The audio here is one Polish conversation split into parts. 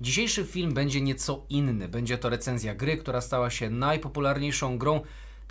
Dzisiejszy film będzie nieco inny. Będzie to recenzja gry, która stała się najpopularniejszą grą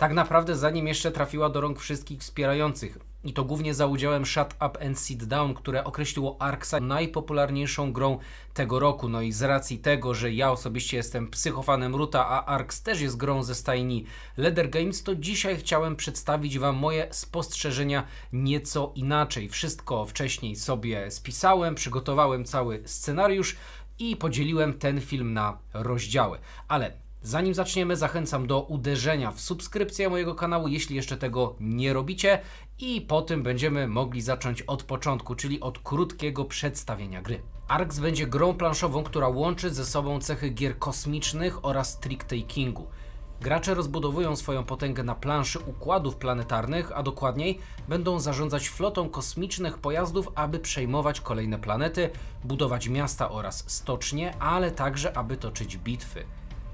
tak naprawdę zanim jeszcze trafiła do rąk wszystkich wspierających. I to głównie za udziałem Shut Up and Sit Down, które określiło Arksa najpopularniejszą grą tego roku. No i z racji tego, że ja osobiście jestem psychofanem Ruta, a Arks też jest grą ze stajni Leather Games, to dzisiaj chciałem przedstawić Wam moje spostrzeżenia nieco inaczej. Wszystko wcześniej sobie spisałem, przygotowałem cały scenariusz i podzieliłem ten film na rozdziały. Ale Zanim zaczniemy, zachęcam do uderzenia w subskrypcję mojego kanału, jeśli jeszcze tego nie robicie, i po tym będziemy mogli zacząć od początku, czyli od krótkiego przedstawienia gry. ARX będzie grą planszową, która łączy ze sobą cechy gier kosmicznych oraz trick-takingu. Gracze rozbudowują swoją potęgę na planszy układów planetarnych, a dokładniej będą zarządzać flotą kosmicznych pojazdów, aby przejmować kolejne planety, budować miasta oraz stocznie, ale także aby toczyć bitwy.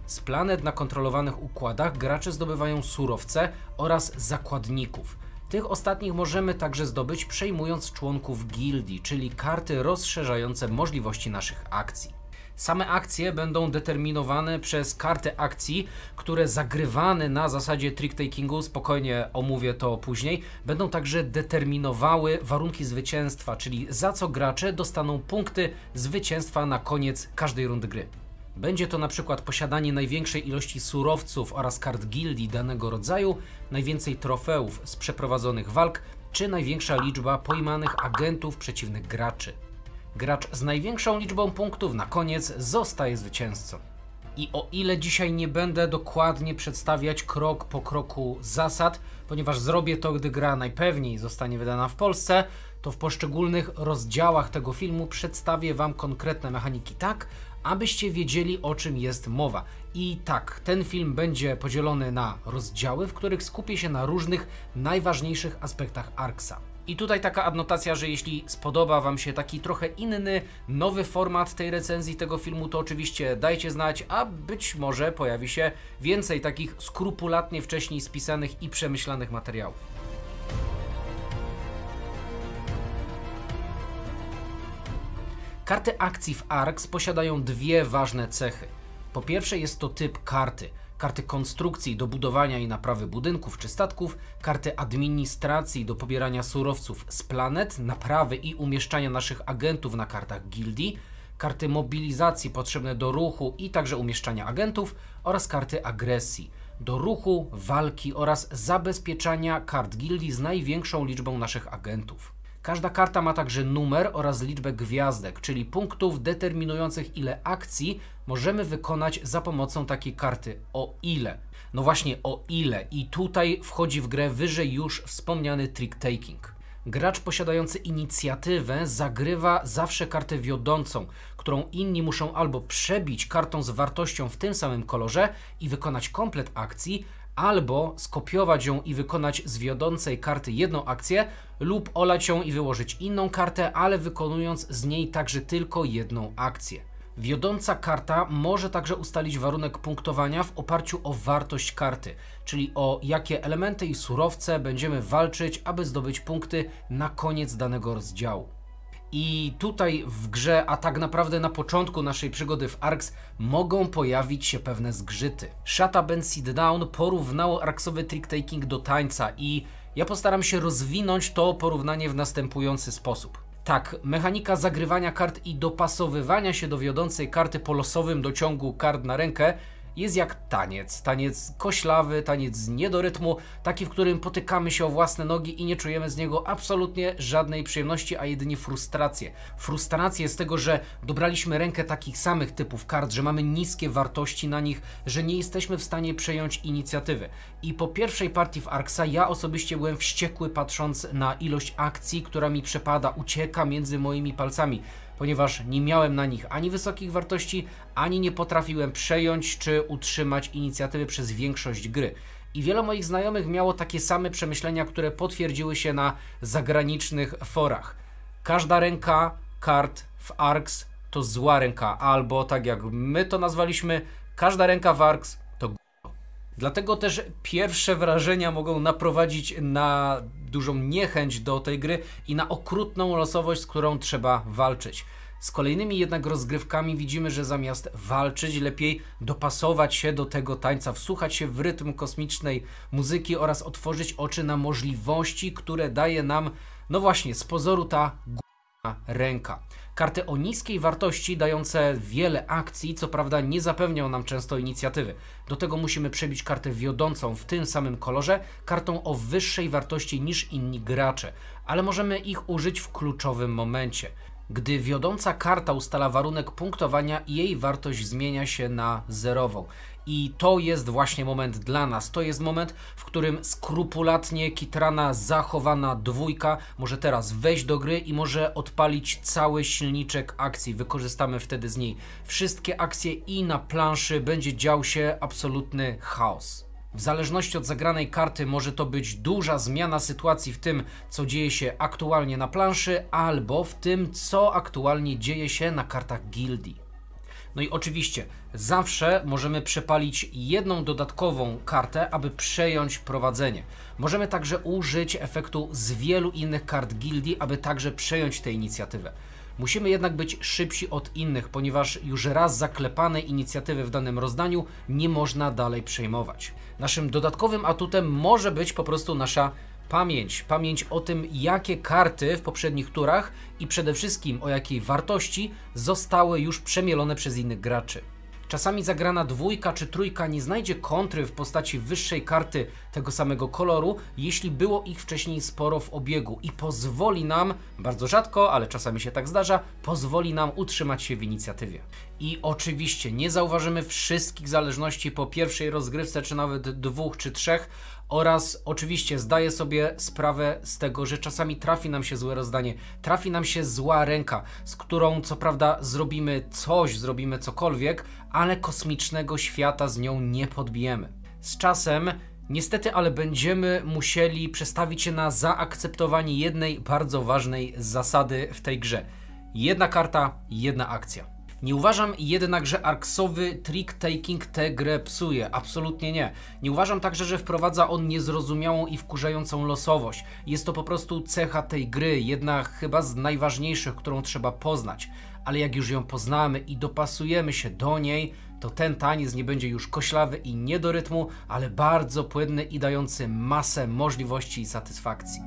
Z planet na kontrolowanych układach gracze zdobywają surowce oraz zakładników. Tych ostatnich możemy także zdobyć przejmując członków gildii, czyli karty rozszerzające możliwości naszych akcji. Same akcje będą determinowane przez karty akcji, które zagrywane na zasadzie trick-takingu, spokojnie omówię to później, będą także determinowały warunki zwycięstwa, czyli za co gracze dostaną punkty zwycięstwa na koniec każdej rundy gry. Będzie to na przykład posiadanie największej ilości surowców oraz kart gildii danego rodzaju, najwięcej trofeów z przeprowadzonych walk, czy największa liczba pojmanych agentów przeciwnych graczy. Gracz z największą liczbą punktów na koniec zostaje zwycięzcą. I o ile dzisiaj nie będę dokładnie przedstawiać krok po kroku zasad, ponieważ zrobię to, gdy gra najpewniej zostanie wydana w Polsce, to w poszczególnych rozdziałach tego filmu przedstawię Wam konkretne mechaniki tak, abyście wiedzieli o czym jest mowa. I tak, ten film będzie podzielony na rozdziały, w których skupię się na różnych najważniejszych aspektach Arksa. I tutaj taka adnotacja, że jeśli spodoba Wam się taki trochę inny, nowy format tej recenzji tego filmu, to oczywiście dajcie znać, a być może pojawi się więcej takich skrupulatnie wcześniej spisanych i przemyślanych materiałów. Karty akcji w ARX posiadają dwie ważne cechy. Po pierwsze jest to typ karty. Karty konstrukcji do budowania i naprawy budynków czy statków, karty administracji do pobierania surowców z planet, naprawy i umieszczania naszych agentów na kartach gildii, karty mobilizacji potrzebne do ruchu i także umieszczania agentów oraz karty agresji do ruchu, walki oraz zabezpieczania kart gildii z największą liczbą naszych agentów. Każda karta ma także numer oraz liczbę gwiazdek, czyli punktów determinujących ile akcji możemy wykonać za pomocą takiej karty. O ile? No właśnie o ile. I tutaj wchodzi w grę wyżej już wspomniany trick taking. Gracz posiadający inicjatywę zagrywa zawsze kartę wiodącą, którą inni muszą albo przebić kartą z wartością w tym samym kolorze i wykonać komplet akcji, albo skopiować ją i wykonać z wiodącej karty jedną akcję, lub olać ją i wyłożyć inną kartę, ale wykonując z niej także tylko jedną akcję. Wiodąca karta może także ustalić warunek punktowania w oparciu o wartość karty, czyli o jakie elementy i surowce będziemy walczyć, aby zdobyć punkty na koniec danego rozdziału. I tutaj w grze, a tak naprawdę na początku naszej przygody w ARX, mogą pojawić się pewne zgrzyty. Shut Up and Sit Down porównało ARXowy trick-taking do tańca i ja postaram się rozwinąć to porównanie w następujący sposób. Tak, mechanika zagrywania kart i dopasowywania się do wiodącej karty po losowym dociągu kart na rękę jest jak taniec. Taniec koślawy, taniec nie do rytmu, taki, w którym potykamy się o własne nogi i nie czujemy z niego absolutnie żadnej przyjemności, a jedynie frustrację. Frustrację z tego, że dobraliśmy rękę takich samych typów kart, że mamy niskie wartości na nich, że nie jesteśmy w stanie przejąć inicjatywy. I po pierwszej partii w Arksa ja osobiście byłem wściekły patrząc na ilość akcji, która mi przepada, ucieka między moimi palcami ponieważ nie miałem na nich ani wysokich wartości, ani nie potrafiłem przejąć czy utrzymać inicjatywy przez większość gry. I wielu moich znajomych miało takie same przemyślenia, które potwierdziły się na zagranicznych forach. Każda ręka kart w ARX to zła ręka, albo tak jak my to nazwaliśmy, każda ręka w ARX Dlatego też pierwsze wrażenia mogą naprowadzić na dużą niechęć do tej gry i na okrutną losowość, z którą trzeba walczyć. Z kolejnymi jednak rozgrywkami widzimy, że zamiast walczyć, lepiej dopasować się do tego tańca, wsłuchać się w rytm kosmicznej muzyki oraz otworzyć oczy na możliwości, które daje nam, no właśnie, z pozoru ta ręka. Karty o niskiej wartości, dające wiele akcji, co prawda nie zapewnią nam często inicjatywy. Do tego musimy przebić kartę wiodącą w tym samym kolorze, kartą o wyższej wartości niż inni gracze, ale możemy ich użyć w kluczowym momencie. Gdy wiodąca karta ustala warunek punktowania, jej wartość zmienia się na zerową. I to jest właśnie moment dla nas. To jest moment, w którym skrupulatnie kitrana, zachowana dwójka może teraz wejść do gry i może odpalić cały silniczek akcji. Wykorzystamy wtedy z niej wszystkie akcje i na planszy będzie dział się absolutny chaos. W zależności od zagranej karty może to być duża zmiana sytuacji w tym, co dzieje się aktualnie na planszy, albo w tym, co aktualnie dzieje się na kartach gildii. No i oczywiście zawsze możemy przepalić jedną dodatkową kartę, aby przejąć prowadzenie. Możemy także użyć efektu z wielu innych kart gildii, aby także przejąć tę inicjatywę. Musimy jednak być szybsi od innych, ponieważ już raz zaklepane inicjatywy w danym rozdaniu nie można dalej przejmować. Naszym dodatkowym atutem może być po prostu nasza pamięć. Pamięć o tym, jakie karty w poprzednich turach i przede wszystkim o jakiej wartości zostały już przemielone przez innych graczy. Czasami zagrana dwójka czy trójka nie znajdzie kontry w postaci wyższej karty tego samego koloru, jeśli było ich wcześniej sporo w obiegu i pozwoli nam, bardzo rzadko, ale czasami się tak zdarza, pozwoli nam utrzymać się w inicjatywie. I oczywiście nie zauważymy wszystkich zależności po pierwszej rozgrywce, czy nawet dwóch czy trzech, oraz oczywiście zdaję sobie sprawę z tego, że czasami trafi nam się złe rozdanie, trafi nam się zła ręka, z którą co prawda zrobimy coś, zrobimy cokolwiek, ale kosmicznego świata z nią nie podbijemy. Z czasem Niestety, ale będziemy musieli przestawić się na zaakceptowanie jednej bardzo ważnej zasady w tej grze. Jedna karta, jedna akcja. Nie uważam jednak, że arksowy trick-taking tę grę psuje. Absolutnie nie. Nie uważam także, że wprowadza on niezrozumiałą i wkurzającą losowość. Jest to po prostu cecha tej gry, jedna chyba z najważniejszych, którą trzeba poznać. Ale jak już ją poznamy i dopasujemy się do niej, to ten taniec nie będzie już koślawy i nie do rytmu, ale bardzo płynny i dający masę możliwości i satysfakcji.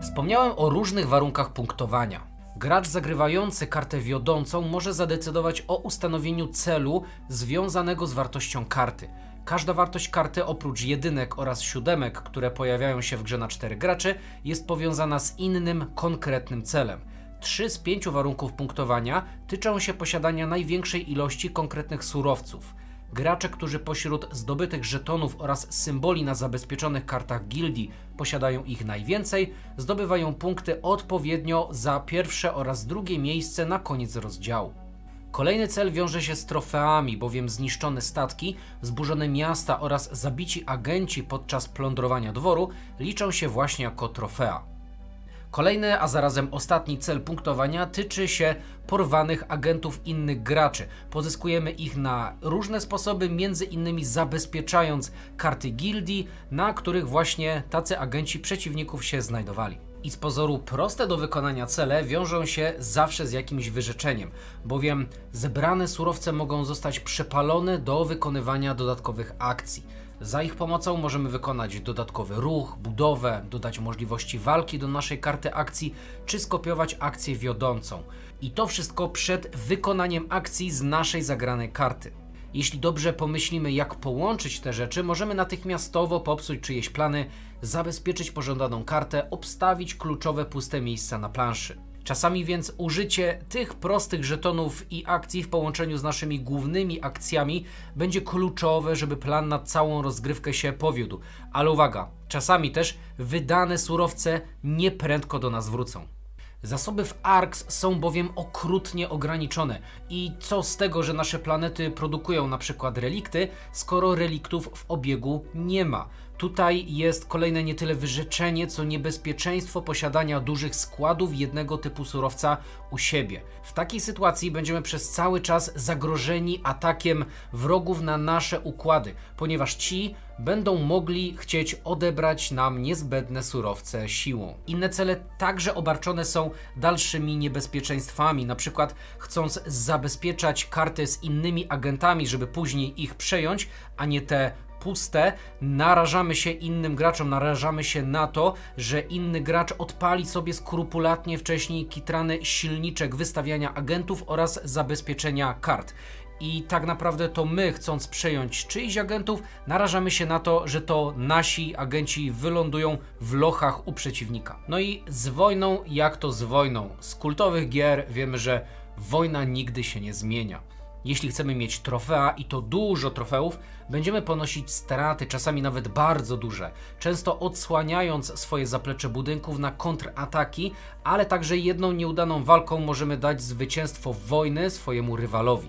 Wspomniałem o różnych warunkach punktowania. Gracz zagrywający kartę wiodącą może zadecydować o ustanowieniu celu związanego z wartością karty. Każda wartość karty oprócz jedynek oraz siódemek, które pojawiają się w grze na 4 graczy, jest powiązana z innym, konkretnym celem. Trzy z pięciu warunków punktowania tyczą się posiadania największej ilości konkretnych surowców. Gracze, którzy pośród zdobytych żetonów oraz symboli na zabezpieczonych kartach gildii posiadają ich najwięcej, zdobywają punkty odpowiednio za pierwsze oraz drugie miejsce na koniec rozdziału. Kolejny cel wiąże się z trofeami, bowiem zniszczone statki, zburzone miasta oraz zabici agenci podczas plądrowania dworu liczą się właśnie jako trofea. Kolejny, a zarazem ostatni cel punktowania tyczy się porwanych agentów innych graczy. Pozyskujemy ich na różne sposoby, między innymi zabezpieczając karty gildii, na których właśnie tacy agenci przeciwników się znajdowali. I z pozoru proste do wykonania cele wiążą się zawsze z jakimś wyrzeczeniem, bowiem zebrane surowce mogą zostać przepalone do wykonywania dodatkowych akcji. Za ich pomocą możemy wykonać dodatkowy ruch, budowę, dodać możliwości walki do naszej karty akcji, czy skopiować akcję wiodącą. I to wszystko przed wykonaniem akcji z naszej zagranej karty. Jeśli dobrze pomyślimy, jak połączyć te rzeczy, możemy natychmiastowo popsuć czyjeś plany, zabezpieczyć pożądaną kartę, obstawić kluczowe puste miejsca na planszy. Czasami więc użycie tych prostych żetonów i akcji w połączeniu z naszymi głównymi akcjami będzie kluczowe, żeby plan na całą rozgrywkę się powiódł. Ale uwaga, czasami też wydane surowce nieprędko do nas wrócą. Zasoby w ARX są bowiem okrutnie ograniczone i co z tego, że nasze planety produkują na przykład relikty, skoro reliktów w obiegu nie ma. Tutaj jest kolejne nie tyle wyrzeczenie, co niebezpieczeństwo posiadania dużych składów jednego typu surowca u siebie. W takiej sytuacji będziemy przez cały czas zagrożeni atakiem wrogów na nasze układy, ponieważ ci będą mogli chcieć odebrać nam niezbędne surowce siłą. Inne cele także obarczone są dalszymi niebezpieczeństwami, na przykład chcąc zabezpieczać karty z innymi agentami, żeby później ich przejąć, a nie te puste, narażamy się innym graczom, narażamy się na to, że inny gracz odpali sobie skrupulatnie wcześniej kitrany silniczek wystawiania agentów oraz zabezpieczenia kart. I tak naprawdę to my, chcąc przejąć czyichś agentów, narażamy się na to, że to nasi agenci wylądują w lochach u przeciwnika. No i z wojną, jak to z wojną? Z kultowych gier wiemy, że wojna nigdy się nie zmienia. Jeśli chcemy mieć trofea i to dużo trofeów, będziemy ponosić straty, czasami nawet bardzo duże, często odsłaniając swoje zaplecze budynków na kontrataki, ale także jedną nieudaną walką możemy dać zwycięstwo wojny swojemu rywalowi.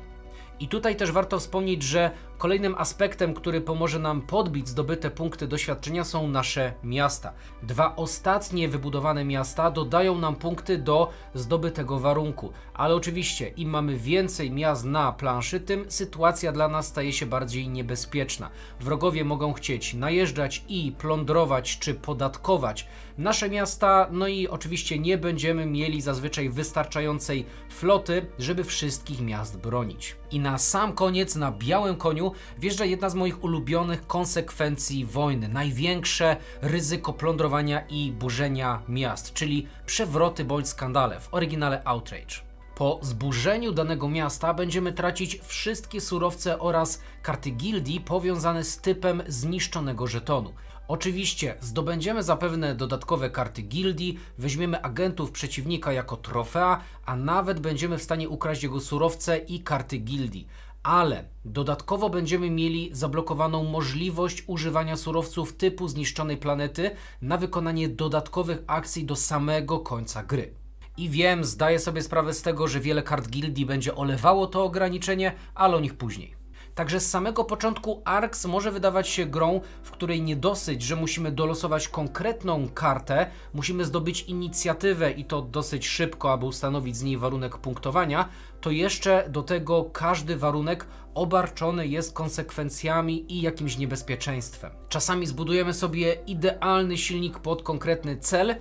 I tutaj też warto wspomnieć, że kolejnym aspektem, który pomoże nam podbić zdobyte punkty doświadczenia są nasze miasta. Dwa ostatnie wybudowane miasta dodają nam punkty do zdobytego warunku, ale oczywiście im mamy więcej miast na planszy, tym sytuacja dla nas staje się bardziej niebezpieczna. Wrogowie mogą chcieć najeżdżać i plądrować czy podatkować nasze miasta, no i oczywiście nie będziemy mieli zazwyczaj wystarczającej floty, żeby wszystkich miast bronić. I na sam koniec na białym koniu wjeżdża jedna z moich ulubionych konsekwencji wojny. Największe ryzyko plądrowania i burzenia miast, czyli przewroty bądź skandale, w oryginale Outrage. Po zburzeniu danego miasta będziemy tracić wszystkie surowce oraz karty gildii powiązane z typem zniszczonego żetonu. Oczywiście zdobędziemy zapewne dodatkowe karty gildii, weźmiemy agentów przeciwnika jako trofea, a nawet będziemy w stanie ukraść jego surowce i karty gildii. Ale dodatkowo będziemy mieli zablokowaną możliwość używania surowców typu zniszczonej planety na wykonanie dodatkowych akcji do samego końca gry. I wiem, zdaję sobie sprawę z tego, że wiele kart gildii będzie olewało to ograniczenie, ale o nich później. Także z samego początku ARX może wydawać się grą, w której nie dosyć, że musimy dolosować konkretną kartę, musimy zdobyć inicjatywę i to dosyć szybko, aby ustanowić z niej warunek punktowania, to jeszcze do tego każdy warunek obarczony jest konsekwencjami i jakimś niebezpieczeństwem. Czasami zbudujemy sobie idealny silnik pod konkretny cel,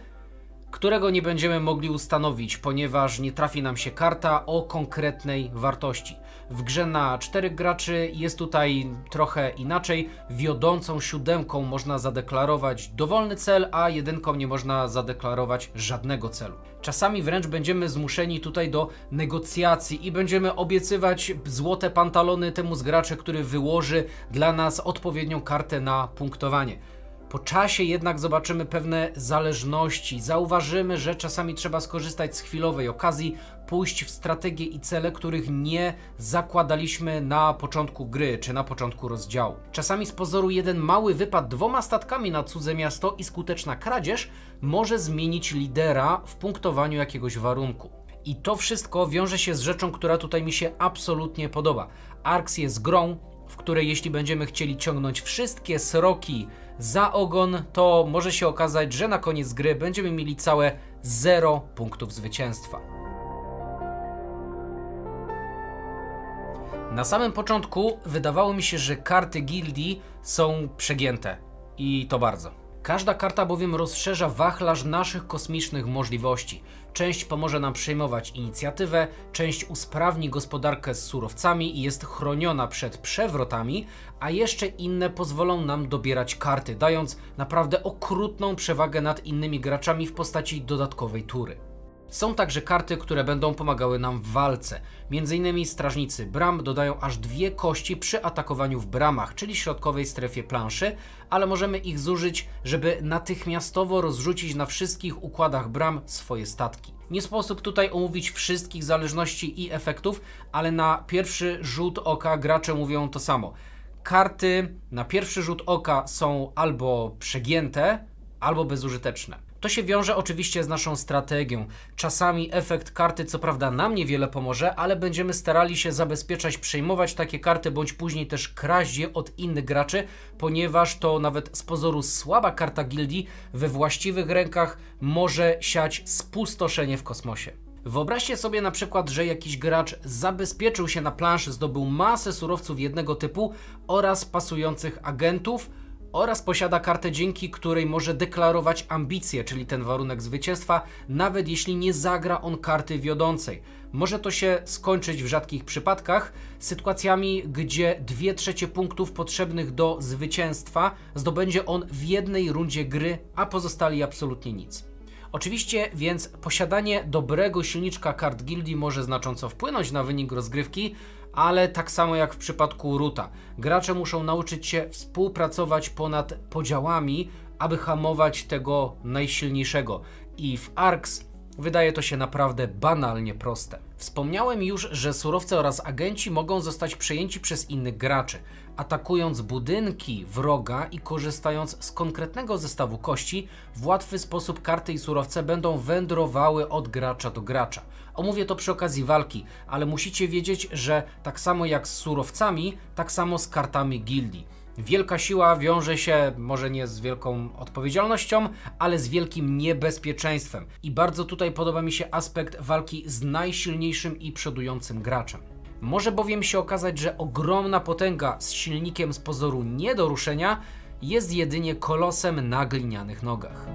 którego nie będziemy mogli ustanowić, ponieważ nie trafi nam się karta o konkretnej wartości. W grze na czterech graczy jest tutaj trochę inaczej. Wiodącą siódemką można zadeklarować dowolny cel, a jedynką nie można zadeklarować żadnego celu. Czasami wręcz będziemy zmuszeni tutaj do negocjacji i będziemy obiecywać złote pantalony temu z graczy, który wyłoży dla nas odpowiednią kartę na punktowanie. Po czasie jednak zobaczymy pewne zależności, zauważymy, że czasami trzeba skorzystać z chwilowej okazji, pójść w strategie i cele, których nie zakładaliśmy na początku gry czy na początku rozdziału. Czasami z pozoru jeden mały wypad dwoma statkami na cudze miasto i skuteczna kradzież może zmienić lidera w punktowaniu jakiegoś warunku. I to wszystko wiąże się z rzeczą, która tutaj mi się absolutnie podoba. Arx jest grą, w której jeśli będziemy chcieli ciągnąć wszystkie sroki za ogon, to może się okazać, że na koniec gry będziemy mieli całe 0 punktów zwycięstwa. Na samym początku wydawało mi się, że karty gildii są przegięte. I to bardzo. Każda karta bowiem rozszerza wachlarz naszych kosmicznych możliwości. Część pomoże nam przejmować inicjatywę, część usprawni gospodarkę z surowcami i jest chroniona przed przewrotami, a jeszcze inne pozwolą nam dobierać karty, dając naprawdę okrutną przewagę nad innymi graczami w postaci dodatkowej tury. Są także karty, które będą pomagały nam w walce. Między innymi strażnicy bram dodają aż dwie kości przy atakowaniu w bramach, czyli środkowej strefie planszy, ale możemy ich zużyć, żeby natychmiastowo rozrzucić na wszystkich układach bram swoje statki. Nie sposób tutaj omówić wszystkich zależności i efektów, ale na pierwszy rzut oka gracze mówią to samo. Karty na pierwszy rzut oka są albo przegięte, albo bezużyteczne. To się wiąże oczywiście z naszą strategią. Czasami efekt karty co prawda nam niewiele pomoże, ale będziemy starali się zabezpieczać, przejmować takie karty, bądź później też kraść je od innych graczy, ponieważ to nawet z pozoru słaba karta gildii we właściwych rękach może siać spustoszenie w kosmosie. Wyobraźcie sobie na przykład, że jakiś gracz zabezpieczył się na planszy, zdobył masę surowców jednego typu oraz pasujących agentów, oraz posiada kartę, dzięki której może deklarować ambicje, czyli ten warunek zwycięstwa, nawet jeśli nie zagra on karty wiodącej. Może to się skończyć w rzadkich przypadkach sytuacjami, gdzie dwie trzecie punktów potrzebnych do zwycięstwa zdobędzie on w jednej rundzie gry, a pozostali absolutnie nic. Oczywiście więc posiadanie dobrego silniczka kart gildii może znacząco wpłynąć na wynik rozgrywki, ale tak samo jak w przypadku Ruta, gracze muszą nauczyć się współpracować ponad podziałami, aby hamować tego najsilniejszego. I w ARX Wydaje to się naprawdę banalnie proste. Wspomniałem już, że surowce oraz agenci mogą zostać przejęci przez innych graczy, atakując budynki wroga i korzystając z konkretnego zestawu kości, w łatwy sposób karty i surowce będą wędrowały od gracza do gracza. Omówię to przy okazji walki, ale musicie wiedzieć, że tak samo jak z surowcami, tak samo z kartami gildii. Wielka siła wiąże się może nie z wielką odpowiedzialnością, ale z wielkim niebezpieczeństwem. I bardzo tutaj podoba mi się aspekt walki z najsilniejszym i przodującym graczem. Może bowiem się okazać, że ogromna potęga z silnikiem z pozoru nie do ruszenia jest jedynie kolosem na glinianych nogach.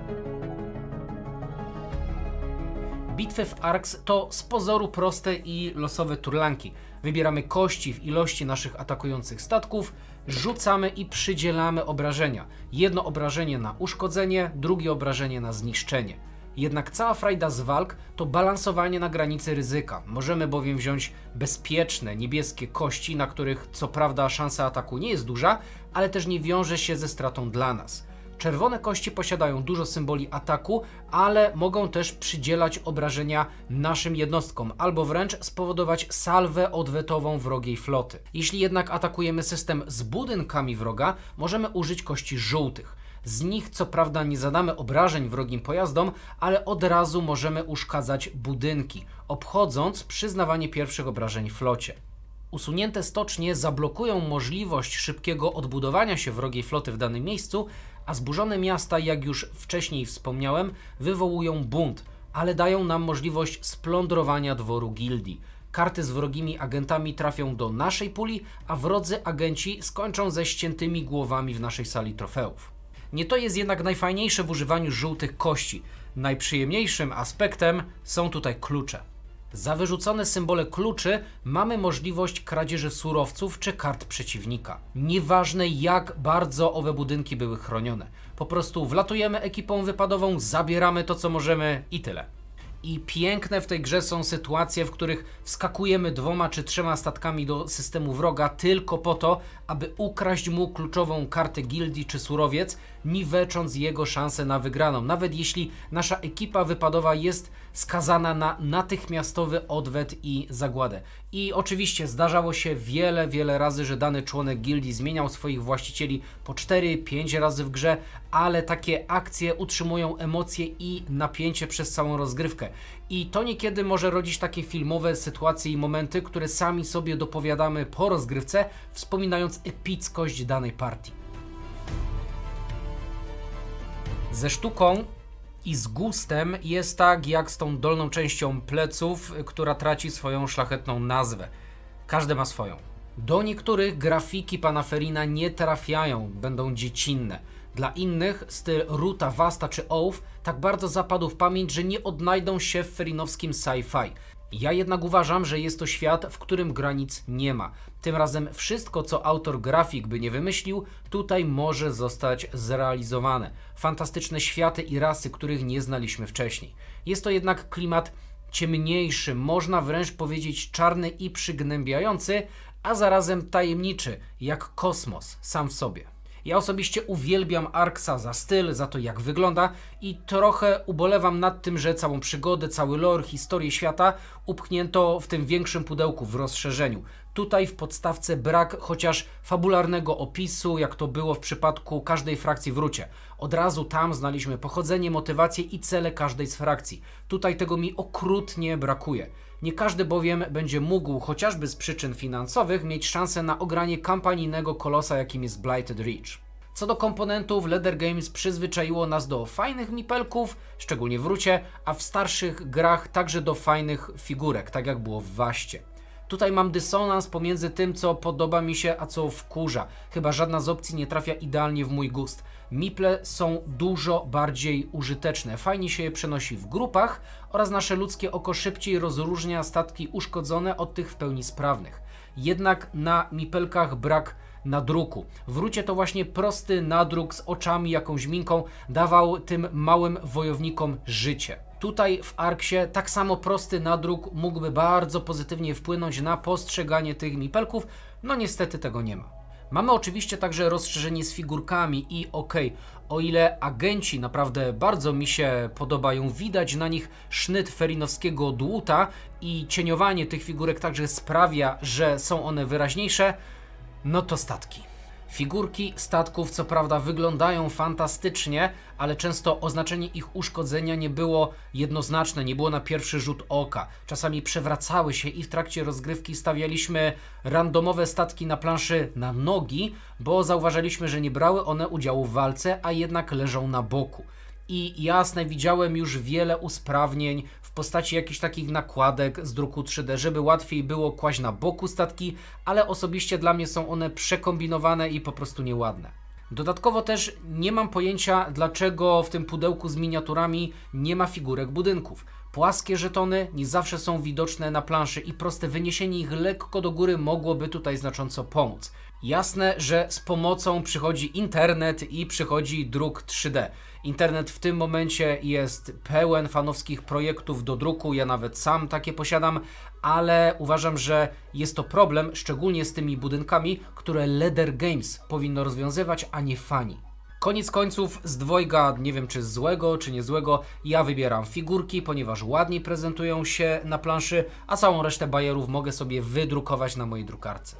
Bitwy w Arks to z pozoru proste i losowe turlanki. Wybieramy kości w ilości naszych atakujących statków, rzucamy i przydzielamy obrażenia. Jedno obrażenie na uszkodzenie, drugie obrażenie na zniszczenie. Jednak cała frajda z walk to balansowanie na granicy ryzyka. Możemy bowiem wziąć bezpieczne, niebieskie kości, na których co prawda szansa ataku nie jest duża, ale też nie wiąże się ze stratą dla nas. Czerwone kości posiadają dużo symboli ataku, ale mogą też przydzielać obrażenia naszym jednostkom, albo wręcz spowodować salwę odwetową wrogiej floty. Jeśli jednak atakujemy system z budynkami wroga, możemy użyć kości żółtych. Z nich co prawda nie zadamy obrażeń wrogim pojazdom, ale od razu możemy uszkadzać budynki, obchodząc przyznawanie pierwszych obrażeń flocie. Usunięte stocznie zablokują możliwość szybkiego odbudowania się wrogiej floty w danym miejscu, a zburzone miasta, jak już wcześniej wspomniałem, wywołują bunt, ale dają nam możliwość splądrowania dworu gildii. Karty z wrogimi agentami trafią do naszej puli, a wrodzy agenci skończą ze ściętymi głowami w naszej sali trofeów. Nie to jest jednak najfajniejsze w używaniu żółtych kości. Najprzyjemniejszym aspektem są tutaj klucze. Za wyrzucone symbole kluczy mamy możliwość kradzieży surowców czy kart przeciwnika. Nieważne jak bardzo owe budynki były chronione. Po prostu wlatujemy ekipą wypadową, zabieramy to co możemy i tyle. I piękne w tej grze są sytuacje, w których wskakujemy dwoma czy trzema statkami do systemu wroga tylko po to, aby ukraść mu kluczową kartę gildii czy surowiec, niwecząc jego szanse na wygraną. Nawet jeśli nasza ekipa wypadowa jest skazana na natychmiastowy odwet i zagładę. I oczywiście zdarzało się wiele, wiele razy, że dany członek gildii zmieniał swoich właścicieli po 4-5 razy w grze, ale takie akcje utrzymują emocje i napięcie przez całą rozgrywkę. I to niekiedy może rodzić takie filmowe sytuacje i momenty, które sami sobie dopowiadamy po rozgrywce, wspominając epickość danej partii. Ze sztuką i z gustem jest tak jak z tą dolną częścią pleców, która traci swoją szlachetną nazwę. Każdy ma swoją. Do niektórych grafiki pana Ferina nie trafiają, będą dziecinne. Dla innych styl Ruta, Vasta czy Oath tak bardzo zapadł w pamięć, że nie odnajdą się w ferinowskim sci-fi. Ja jednak uważam, że jest to świat, w którym granic nie ma. Tym razem wszystko, co autor grafik by nie wymyślił, tutaj może zostać zrealizowane. Fantastyczne światy i rasy, których nie znaliśmy wcześniej. Jest to jednak klimat ciemniejszy, można wręcz powiedzieć czarny i przygnębiający, a zarazem tajemniczy, jak kosmos sam w sobie. Ja osobiście uwielbiam Arksa za styl, za to jak wygląda i trochę ubolewam nad tym, że całą przygodę, cały lore, historię świata upchnięto w tym większym pudełku, w rozszerzeniu. Tutaj w podstawce brak chociaż fabularnego opisu, jak to było w przypadku każdej frakcji w Rucie. Od razu tam znaliśmy pochodzenie, motywację i cele każdej z frakcji. Tutaj tego mi okrutnie brakuje. Nie każdy bowiem będzie mógł, chociażby z przyczyn finansowych, mieć szansę na ogranie kampanijnego kolosa, jakim jest Blighted Reach. Co do komponentów, Leather Games przyzwyczaiło nas do fajnych mipelków, szczególnie w Rucie, a w starszych grach także do fajnych figurek, tak jak było w Waście. Tutaj mam dysonans pomiędzy tym, co podoba mi się, a co wkurza. Chyba żadna z opcji nie trafia idealnie w mój gust. Miple są dużo bardziej użyteczne. Fajnie się je przenosi w grupach oraz nasze ludzkie oko szybciej rozróżnia statki uszkodzone od tych w pełni sprawnych. Jednak na mipelkach brak nadruku. W Rucie to właśnie prosty nadruk z oczami, jakąś minką dawał tym małym wojownikom życie. Tutaj w Arksie tak samo prosty nadruk mógłby bardzo pozytywnie wpłynąć na postrzeganie tych mipelków, no niestety tego nie ma. Mamy oczywiście także rozszerzenie z figurkami i okej, o ile agenci naprawdę bardzo mi się podobają, widać na nich sznyt ferinowskiego dłuta i cieniowanie tych figurek także sprawia, że są one wyraźniejsze, no to statki. Figurki statków co prawda wyglądają fantastycznie, ale często oznaczenie ich uszkodzenia nie było jednoznaczne, nie było na pierwszy rzut oka. Czasami przewracały się i w trakcie rozgrywki stawialiśmy randomowe statki na planszy na nogi, bo zauważyliśmy, że nie brały one udziału w walce, a jednak leżą na boku. I jasne, widziałem już wiele usprawnień w postaci jakichś takich nakładek z druku 3D, żeby łatwiej było kłaść na boku statki, ale osobiście dla mnie są one przekombinowane i po prostu nieładne. Dodatkowo też nie mam pojęcia, dlaczego w tym pudełku z miniaturami nie ma figurek budynków. Płaskie żetony nie zawsze są widoczne na planszy i proste wyniesienie ich lekko do góry mogłoby tutaj znacząco pomóc. Jasne, że z pomocą przychodzi internet i przychodzi druk 3D. Internet w tym momencie jest pełen fanowskich projektów do druku, ja nawet sam takie posiadam, ale uważam, że jest to problem, szczególnie z tymi budynkami, które Leather Games powinno rozwiązywać, a nie fani. Koniec końców z dwojga, nie wiem czy złego, czy niezłego, ja wybieram figurki, ponieważ ładniej prezentują się na planszy, a całą resztę bajerów mogę sobie wydrukować na mojej drukarce.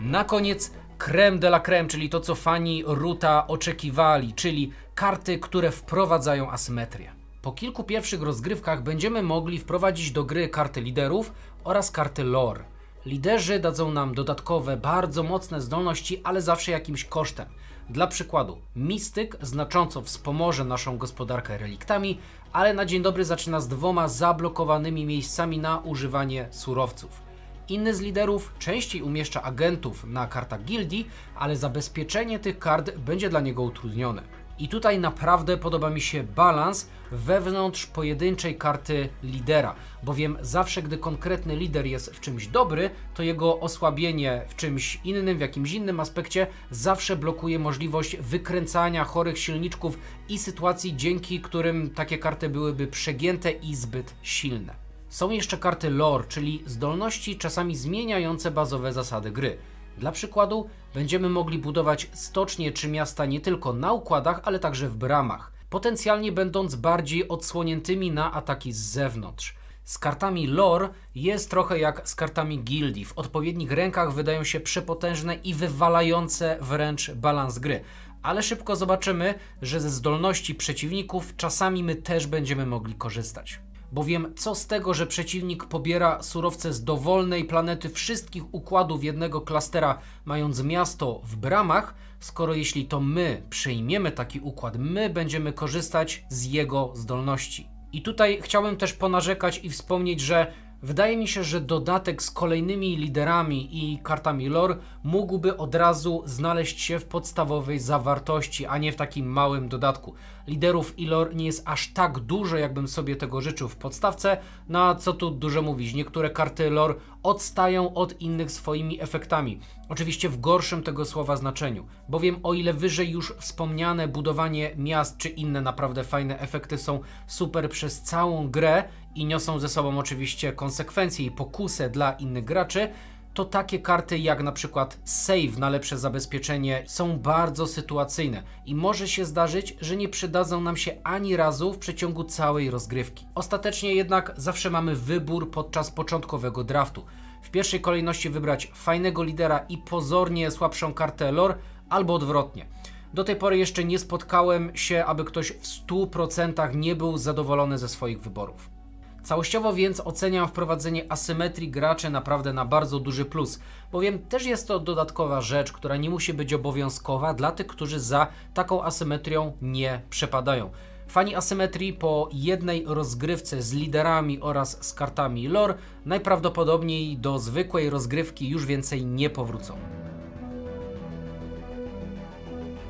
Na koniec creme de la creme, czyli to co fani Ruta oczekiwali, czyli karty, które wprowadzają asymetrię. Po kilku pierwszych rozgrywkach będziemy mogli wprowadzić do gry karty liderów oraz karty lore. Liderzy dadzą nam dodatkowe, bardzo mocne zdolności, ale zawsze jakimś kosztem. Dla przykładu, mistyk znacząco wspomoże naszą gospodarkę reliktami, ale na dzień dobry zaczyna z dwoma zablokowanymi miejscami na używanie surowców. Inny z liderów częściej umieszcza agentów na kartach gildii, ale zabezpieczenie tych kart będzie dla niego utrudnione. I tutaj naprawdę podoba mi się balans wewnątrz pojedynczej karty lidera, bowiem zawsze gdy konkretny lider jest w czymś dobry, to jego osłabienie w czymś innym, w jakimś innym aspekcie zawsze blokuje możliwość wykręcania chorych silniczków i sytuacji, dzięki którym takie karty byłyby przegięte i zbyt silne. Są jeszcze karty lore, czyli zdolności czasami zmieniające bazowe zasady gry. Dla przykładu, będziemy mogli budować stocznie czy miasta nie tylko na układach, ale także w bramach, potencjalnie będąc bardziej odsłoniętymi na ataki z zewnątrz. Z kartami lore jest trochę jak z kartami gildii. W odpowiednich rękach wydają się przepotężne i wywalające wręcz balans gry. Ale szybko zobaczymy, że ze zdolności przeciwników czasami my też będziemy mogli korzystać. Bowiem co z tego, że przeciwnik pobiera surowce z dowolnej planety wszystkich układów jednego klastera, mając miasto w bramach, skoro jeśli to my przejmiemy taki układ, my będziemy korzystać z jego zdolności. I tutaj chciałem też ponarzekać i wspomnieć, że Wydaje mi się, że dodatek z kolejnymi liderami i kartami lore mógłby od razu znaleźć się w podstawowej zawartości, a nie w takim małym dodatku. Liderów i lore nie jest aż tak dużo, jakbym sobie tego życzył w podstawce, na co tu dużo mówić. Niektóre karty lore odstają od innych swoimi efektami. Oczywiście w gorszym tego słowa znaczeniu, bowiem o ile wyżej już wspomniane budowanie miast czy inne naprawdę fajne efekty są super przez całą grę i niosą ze sobą oczywiście konsekwencje i pokusę dla innych graczy, to takie karty jak na przykład save na lepsze zabezpieczenie są bardzo sytuacyjne i może się zdarzyć, że nie przydadzą nam się ani razu w przeciągu całej rozgrywki. Ostatecznie jednak zawsze mamy wybór podczas początkowego draftu. W pierwszej kolejności wybrać fajnego lidera i pozornie słabszą kartę lore, albo odwrotnie. Do tej pory jeszcze nie spotkałem się, aby ktoś w 100% nie był zadowolony ze swoich wyborów. Całościowo więc oceniam wprowadzenie asymetrii graczy naprawdę na bardzo duży plus, bowiem też jest to dodatkowa rzecz, która nie musi być obowiązkowa dla tych, którzy za taką asymetrią nie przepadają. Fani asymetrii po jednej rozgrywce z liderami oraz z kartami lore najprawdopodobniej do zwykłej rozgrywki już więcej nie powrócą.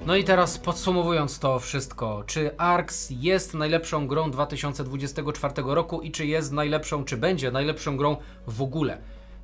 No i teraz podsumowując to wszystko, czy ARX jest najlepszą grą 2024 roku i czy jest najlepszą, czy będzie najlepszą grą w ogóle?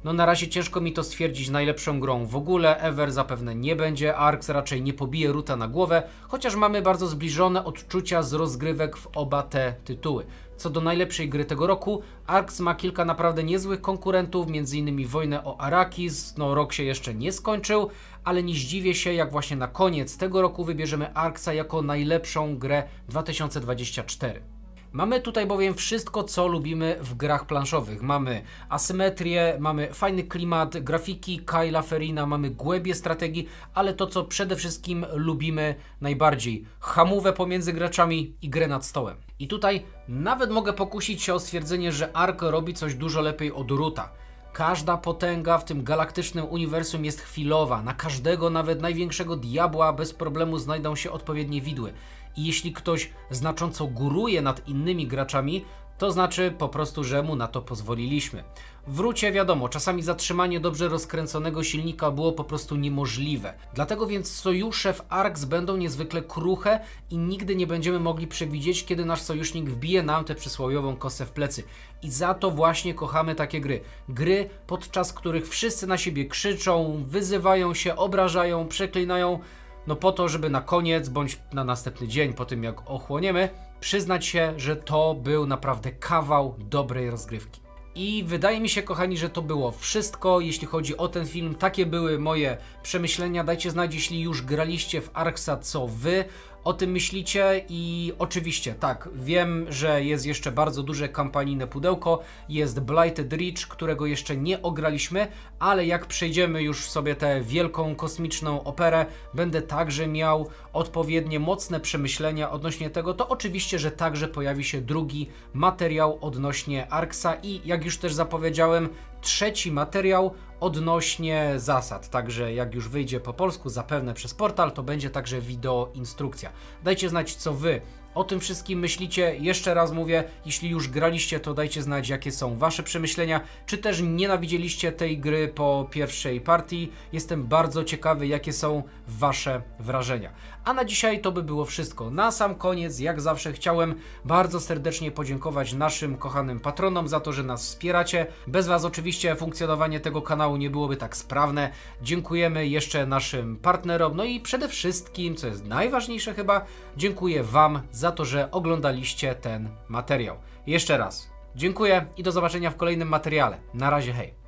No na razie ciężko mi to stwierdzić najlepszą grą w ogóle, Ever zapewne nie będzie, ARX raczej nie pobije Ruta na głowę, chociaż mamy bardzo zbliżone odczucia z rozgrywek w oba te tytuły. Co do najlepszej gry tego roku, ARX ma kilka naprawdę niezłych konkurentów, m.in. wojnę o Arakis, no rok się jeszcze nie skończył, ale nie zdziwię się jak właśnie na koniec tego roku wybierzemy ARXa jako najlepszą grę 2024. Mamy tutaj bowiem wszystko, co lubimy w grach planszowych. Mamy asymetrię, mamy fajny klimat, grafiki Kyla Ferina, mamy głębie strategii, ale to, co przede wszystkim lubimy najbardziej, hamówę pomiędzy graczami i grę nad stołem. I tutaj nawet mogę pokusić się o stwierdzenie, że Ark robi coś dużo lepiej od Ruta. Każda potęga w tym galaktycznym uniwersum jest chwilowa. Na każdego, nawet największego diabła, bez problemu znajdą się odpowiednie widły. I jeśli ktoś znacząco góruje nad innymi graczami, to znaczy po prostu, że mu na to pozwoliliśmy. Wrócie wiadomo, czasami zatrzymanie dobrze rozkręconego silnika było po prostu niemożliwe. Dlatego więc sojusze w ARX będą niezwykle kruche i nigdy nie będziemy mogli przewidzieć, kiedy nasz sojusznik wbije nam tę przysłowiową kosę w plecy. I za to właśnie kochamy takie gry. Gry, podczas których wszyscy na siebie krzyczą, wyzywają się, obrażają, przeklinają, no po to, żeby na koniec bądź na następny dzień po tym jak ochłoniemy, przyznać się, że to był naprawdę kawał dobrej rozgrywki. I wydaje mi się, kochani, że to było wszystko, jeśli chodzi o ten film. Takie były moje przemyślenia. Dajcie znać, jeśli już graliście w Arksa, co wy o tym myślicie i oczywiście tak, wiem, że jest jeszcze bardzo duże kampanijne pudełko, jest Blighted Reach, którego jeszcze nie ograliśmy, ale jak przejdziemy już sobie tę wielką kosmiczną operę, będę także miał odpowiednie mocne przemyślenia odnośnie tego, to oczywiście, że także pojawi się drugi materiał odnośnie Arksa i jak już też zapowiedziałem, trzeci materiał odnośnie zasad. Także jak już wyjdzie po polsku, zapewne przez portal, to będzie także wideo instrukcja. Dajcie znać, co wy o tym wszystkim myślicie. Jeszcze raz mówię, jeśli już graliście, to dajcie znać, jakie są wasze przemyślenia, czy też nienawidzieliście tej gry po pierwszej partii. Jestem bardzo ciekawy, jakie są wasze wrażenia. A na dzisiaj to by było wszystko. Na sam koniec, jak zawsze, chciałem bardzo serdecznie podziękować naszym kochanym patronom za to, że nas wspieracie. Bez Was oczywiście funkcjonowanie tego kanału nie byłoby tak sprawne. Dziękujemy jeszcze naszym partnerom, no i przede wszystkim, co jest najważniejsze chyba, dziękuję Wam za to, że oglądaliście ten materiał. Jeszcze raz dziękuję i do zobaczenia w kolejnym materiale. Na razie, hej.